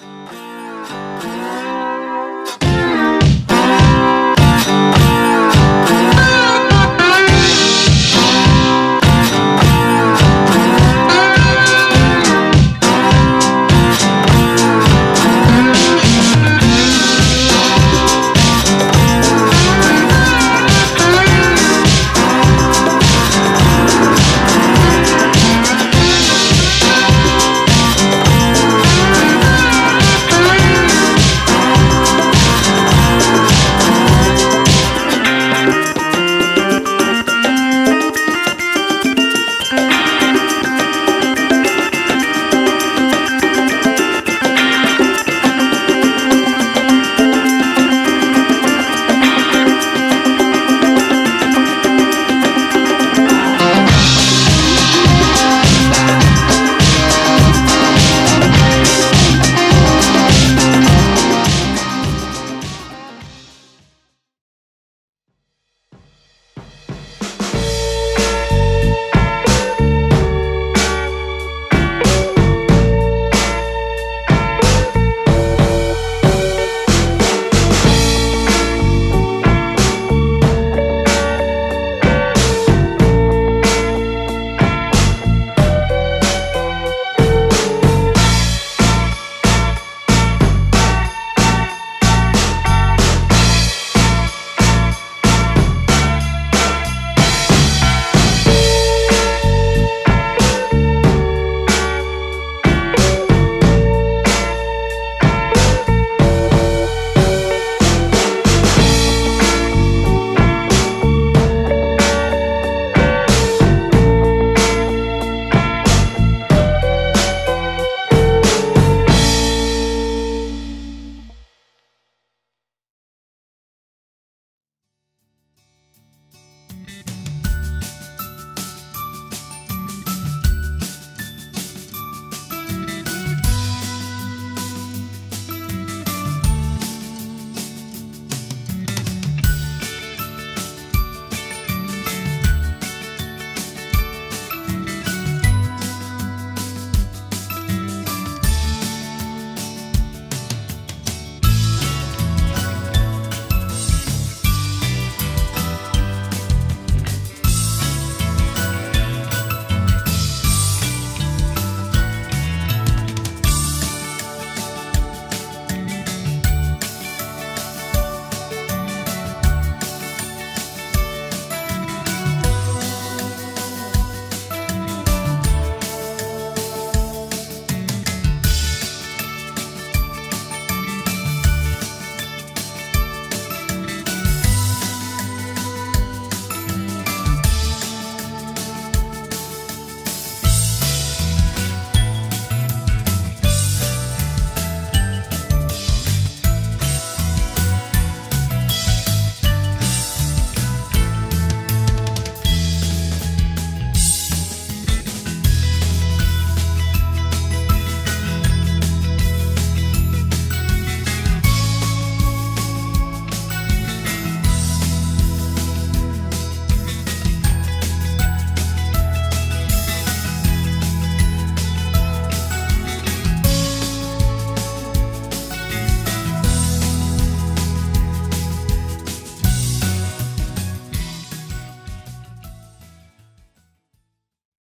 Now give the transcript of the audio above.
Bye.